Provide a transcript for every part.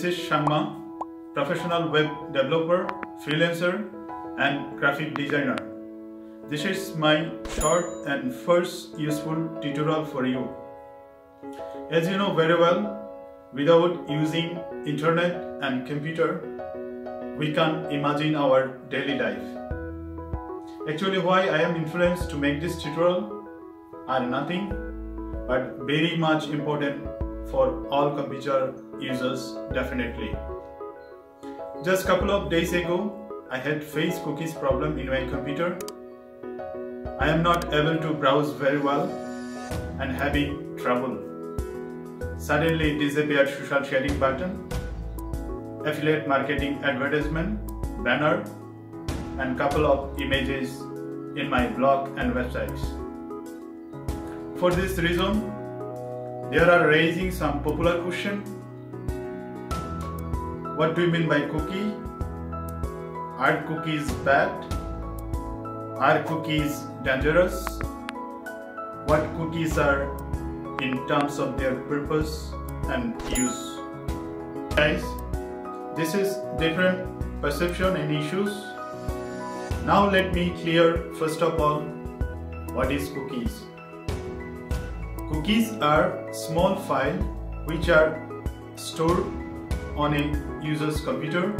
this is Sangma, professional web developer, freelancer, and graphic designer. This is my short and first useful tutorial for you. As you know very well, without using internet and computer, we can't imagine our daily life. Actually why I am influenced to make this tutorial are nothing but very much important for all computer users definitely. Just couple of days ago I had face cookies problem in my computer. I am not able to browse very well and having trouble. Suddenly disappeared social sharing button, affiliate marketing advertisement, banner and couple of images in my blog and websites. For this reason, there are raising some popular question. What do you mean by cookie? Are cookies bad? Are cookies dangerous? What cookies are in terms of their purpose and use? Guys, this is different perception and issues now let me clear first of all what is cookies. Cookies are small files which are stored on a user's computer.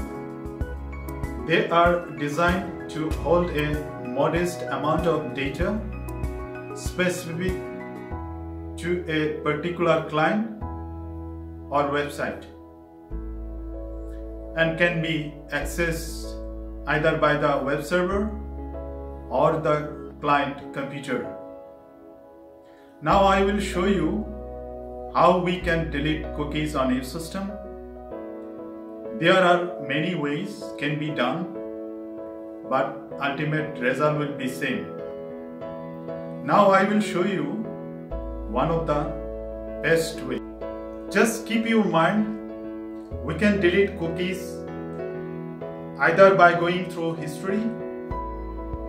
They are designed to hold a modest amount of data specific to a particular client or website and can be accessed either by the web server or the client computer. Now I will show you how we can delete cookies on your system. There are many ways can be done but ultimate result will be same. Now I will show you one of the best way. Just keep your mind we can delete cookies either by going through history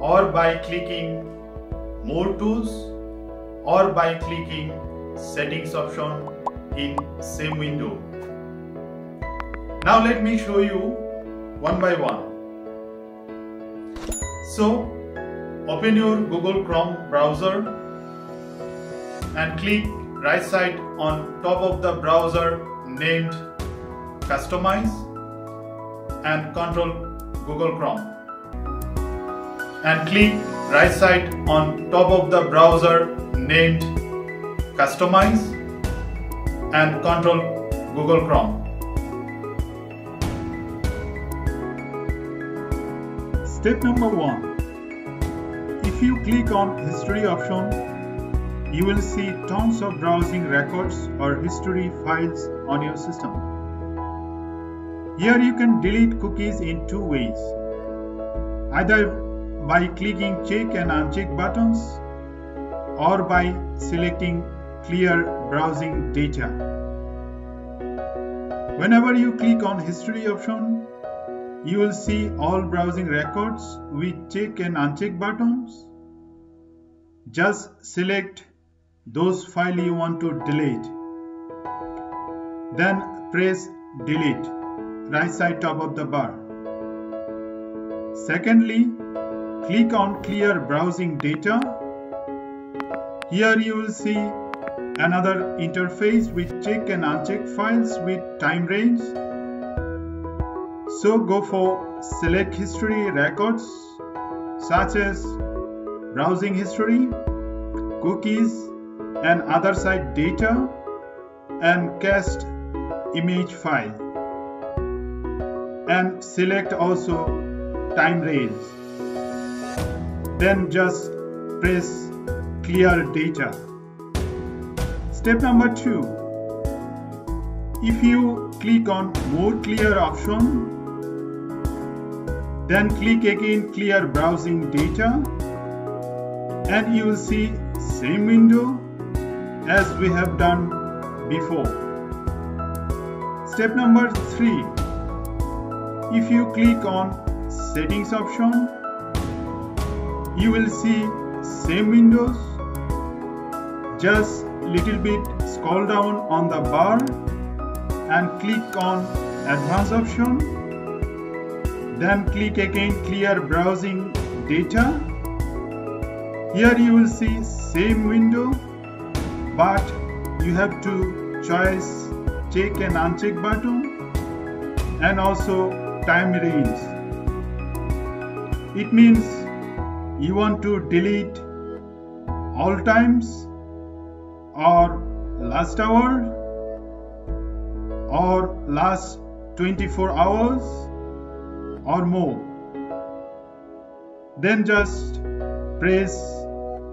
or by clicking more tools or by clicking settings option in same window. Now let me show you one by one. So open your Google Chrome browser and click right side on top of the browser named customize and control Google Chrome and click right side on top of the browser named customize and control Google Chrome. Step number one. If you click on history option, you will see tons of browsing records or history files on your system. Here you can delete cookies in two ways. Either by clicking check and uncheck buttons or by selecting clear browsing data. Whenever you click on history option, you will see all browsing records with check and uncheck buttons. Just select those files you want to delete. Then press delete right side top of the bar. Secondly, click on clear browsing data. Here you will see another interface with check and uncheck files with time range. So go for select history records such as browsing history, cookies and other site data and cached image file and select also time range then just press clear data. Step number two. If you click on more clear option then click again clear browsing data and you will see same window as we have done before. Step number three. If you click on settings option you will see same windows just little bit scroll down on the bar and click on advanced option. Then click again clear browsing data. Here you will see same window but you have to choose check and uncheck button and also time range. It means you want to delete all times or last hour or last 24 hours or more? Then just press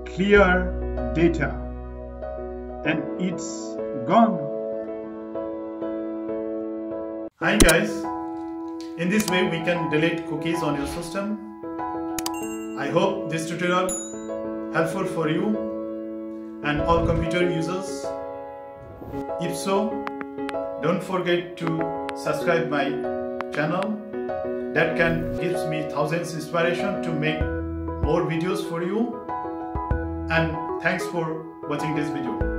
clear data and it's gone. Hi guys. In this way we can delete cookies on your system i hope this tutorial helpful for you and all computer users. If so don't forget to subscribe my channel. That can gives me thousands inspiration to make more videos for you. And thanks for watching this video